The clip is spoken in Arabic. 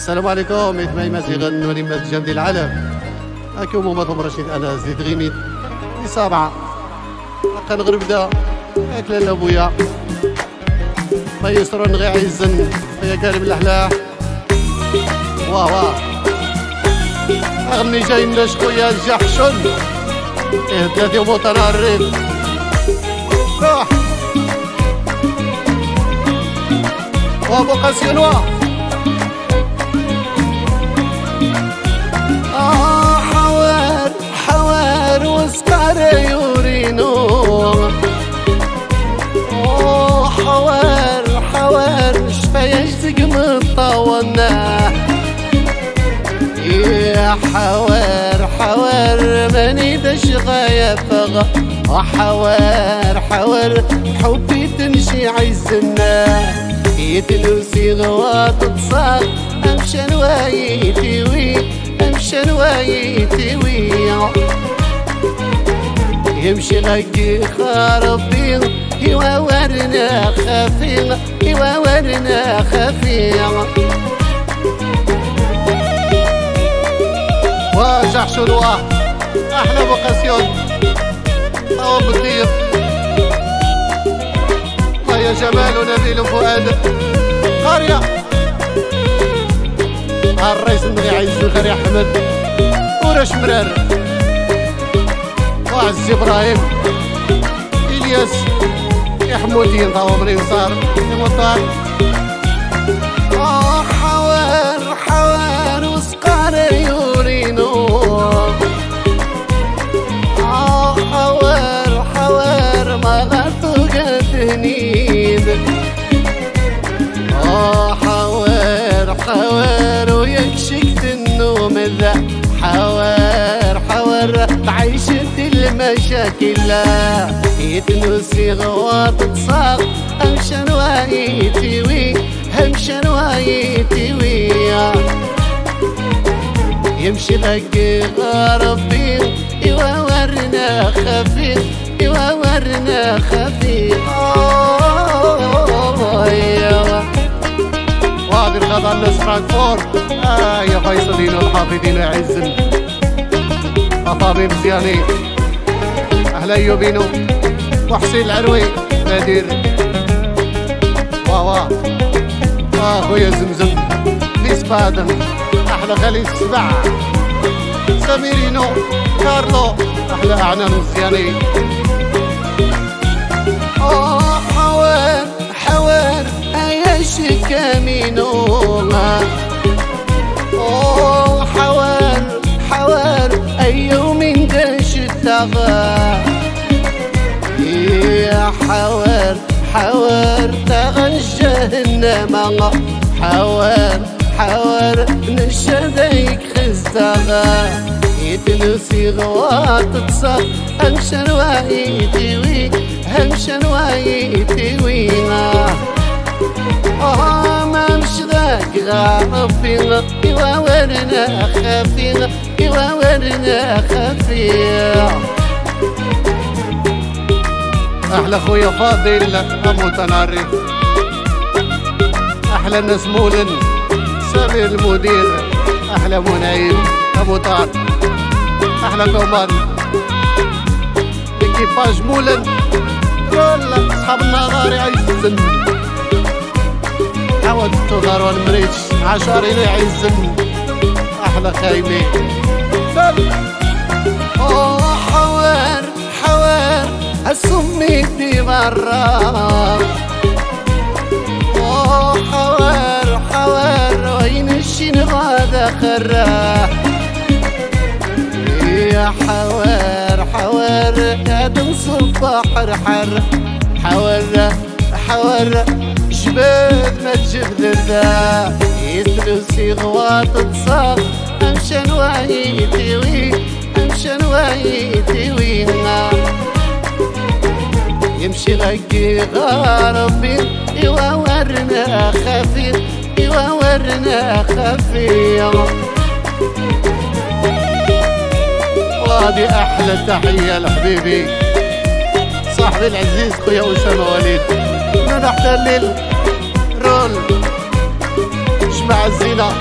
السلام عليكم إثماء مزيغا ولمة جند العالم. هاكم ومضم رشيد أنا زيد غيميت في سبعة حقا نغرب دا أكل أبويا. ما يسرون غي عزن يا كريم الأحلاح واه واه أغني جاي من خويا الجحشن ثلاثة وطن الريف. روح وابو قاسينوا طولنا يا حوار حوار ماني وحوار حوار حبي تنشي عزنا. يتلوسي غواط تصار امشن وايتي وي امشن وايتي وي يمشي لقي خربي يواورنا خفي يواورنا خفي واجع شنوة. أحلى بوكاسيون أو بالضيف يا جمال ونبيل فؤاد. قرية الرئيس نغي عز الخير أحمد. ورش مرار. وعز إبراهيم إلياس يا حمودين طاو من صار المطار المشاكل يتنسي غواط همشن وايتي وي همشن وايتي وي يمشي لك غربي يواورنا خفي يواورنا خفي وادي فرانكفورت آه يا فيصلين الحافظين عزن أطابي مزيانين أهلا يوبينو وحسين العروي نادر. واوا اخويا زمزم. ليس بادن أحلى خليج سبع سميرينو كارلو. أحلى اعنان مزيانين آه حوار حوار. إيش كامينو. اوه حوار حوار. ايوم دش التغار يا حوار حوار تغجهنما حوار حوار نشديك خزاغا يتنسي غوات تصر همشن وايتي وي همشن وايتي وينا آه ما مش ذاك غافين يواورنا خفين يواورنا خفين أحلى خويا فاضل ابو تناري أحلى الناس مولن سامي المدير. أحلى منايم أبو طار أحلى كومان إكيباج مولن. رول أصحاب النظار يعزن عود التغار والمريتش عشارين يعزن أحلى خايمين. غادا خرا يا حوار حوار قادم صباح حر حوار حوار جبال ما تجيب ذا يسلسي غواط تصاق امشان وايتي وي امشان وايتي وينا يمشي لقي غربي يواورنا خفيف يواورنا خفيف وهذه أحلى تحية لحبيبي. صاحبي العزيز خويا اسامه وليد. الليل رول. جمع الزينة.